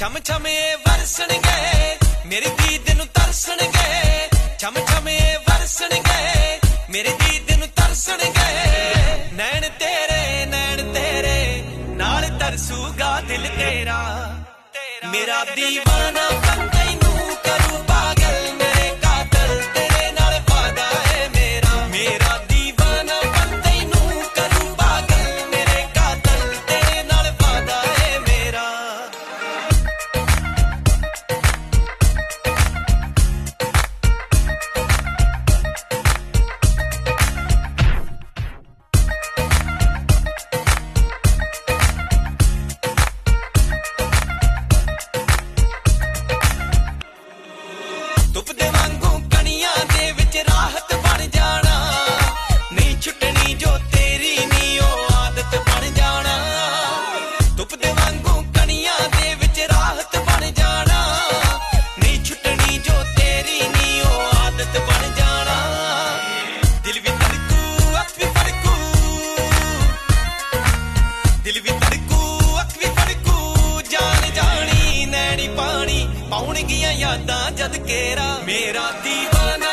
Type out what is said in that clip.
ਛਮ ਛਮੇ ਵਰਸਣਗੇ ਮੇਰੇ ਦੀਦ ਨੂੰ ਤਰਸਣਗੇ। ਛਮ ਛਮੇ ਵਰਸਣਗੇ ਮੇਰੇ ਦੀਦ ਨੂੰ ਤਰਸਣਗੇ। ਨੈਣ ਤੇਰੇ ਨੈਣ ਤੇਰੇ ਨਾਲ ਤਰਸੂਗਾ ਦਿਲ ਤੇਰਾ। ਮੇਰਾ دیਵਾਨਾ Tô fudendo गया यादा जद केरा मेरा दीवाना